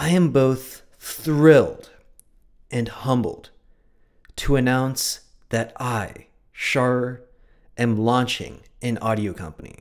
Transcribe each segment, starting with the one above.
I am both thrilled and humbled to announce that I, Shar, am launching an audio company.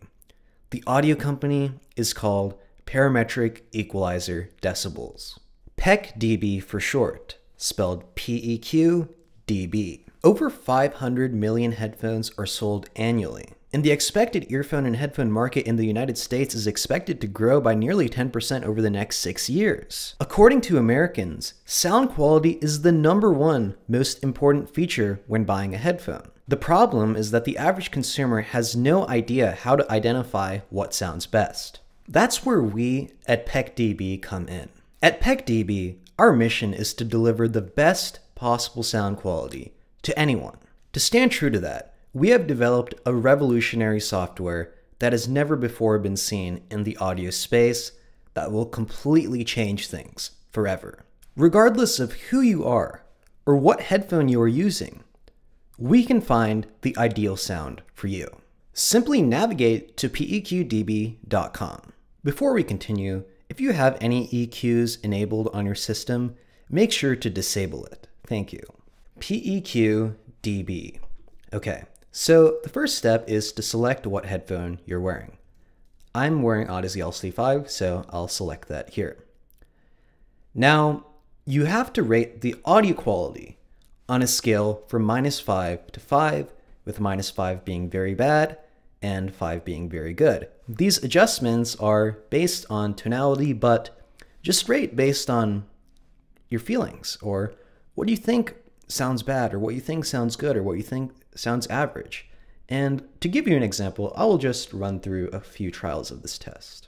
The audio company is called Parametric Equalizer Decibels. PEQ-DB for short, spelled P-E-Q-D-B. Over 500 million headphones are sold annually, and the expected earphone and headphone market in the United States is expected to grow by nearly 10% over the next six years. According to Americans, sound quality is the number one most important feature when buying a headphone. The problem is that the average consumer has no idea how to identify what sounds best. That's where we at PEQ-DB come in. At PEQ-DB, our mission is to deliver the best possible sound quality to anyone. To stand true to that, we have developed a revolutionary software that has never before been seen in the audio space that will completely change things forever. Regardless of who you are or what headphone you are using, we can find the ideal sound for you. Simply navigate to peqdb.com. Before we continue, if you have any EQs enabled on your system, make sure to disable it. Thank you. PEQ-DB. Okay, so the first step is to select what headphone you're wearing. I'm wearing Audeze LCD-5, so I'll select that here. Now, you have to rate the audio quality on a scale from minus 5 to 5, with minus 5 being very bad and 5 being very good. These adjustments are based on tonality, but just rate based on your feelings or what do you think sounds bad or what you think sounds good or what you think sounds average. And to give you an example, I will just run through a few trials of this test.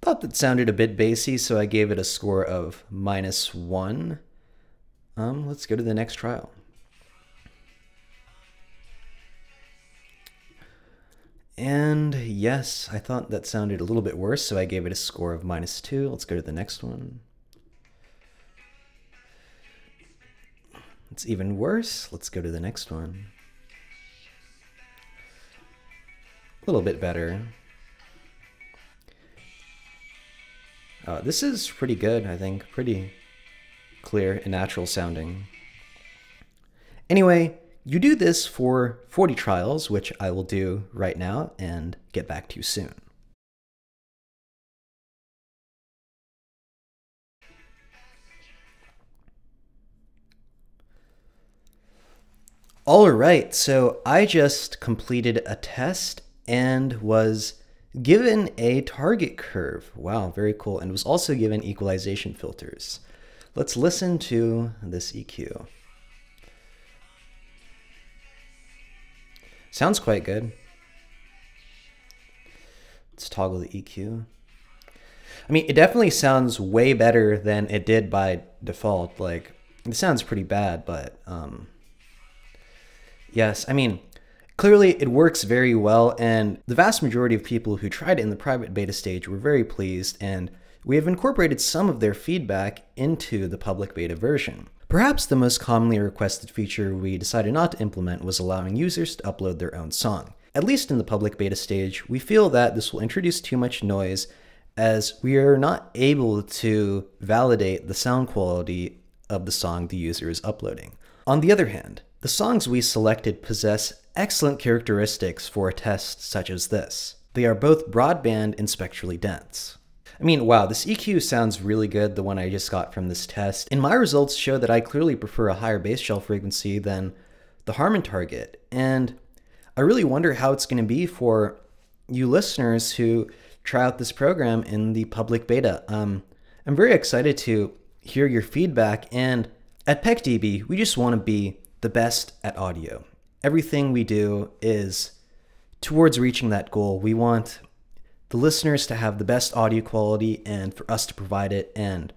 Thought that sounded a bit bassy, so I gave it a score of minus one. Um, let's go to the next trial. And yes, I thought that sounded a little bit worse, so I gave it a score of minus two. Let's go to the next one. It's even worse. Let's go to the next one. A little bit better. Uh, this is pretty good, I think. Pretty clear and natural sounding. Anyway, you do this for 40 trials, which I will do right now and get back to you soon. All right, so I just completed a test and was given a target curve. Wow, very cool. And was also given equalization filters. Let's listen to this EQ. Sounds quite good. Let's toggle the EQ. I mean, it definitely sounds way better than it did by default. Like, it sounds pretty bad, but um, yes, I mean, clearly it works very well, and the vast majority of people who tried it in the private beta stage were very pleased, and we have incorporated some of their feedback into the public beta version. Perhaps the most commonly requested feature we decided not to implement was allowing users to upload their own song. At least in the public beta stage, we feel that this will introduce too much noise as we are not able to validate the sound quality of the song the user is uploading. On the other hand, the songs we selected possess excellent characteristics for a test such as this. They are both broadband and spectrally dense. I mean, wow, this EQ sounds really good, the one I just got from this test, and my results show that I clearly prefer a higher bass shelf frequency than the Harman target, and I really wonder how it's going to be for you listeners who try out this program in the public beta. Um, I'm very excited to hear your feedback, and at PEQ-DB, we just want to be the best at audio. Everything we do is towards reaching that goal. We want the listeners to have the best audio quality and for us to provide it and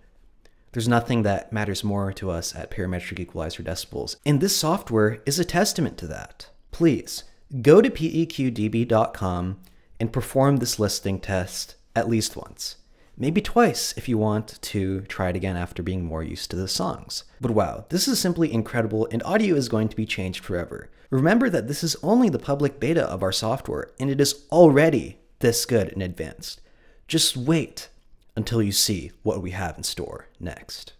there's nothing that matters more to us at parametric equalizer decibels and this software is a testament to that please go to peqdb.com and perform this listing test at least once maybe twice if you want to try it again after being more used to the songs. But wow, this is simply incredible and audio is going to be changed forever. Remember that this is only the public beta of our software and it is already this good in advance. Just wait until you see what we have in store next.